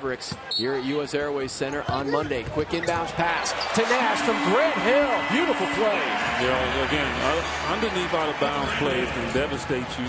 Mavericks here at U.S. Airways Center on Monday. Quick inbounds pass to Nash from Grant Hill. Beautiful play. You know, again, uh, underneath out of bounds plays can devastate you.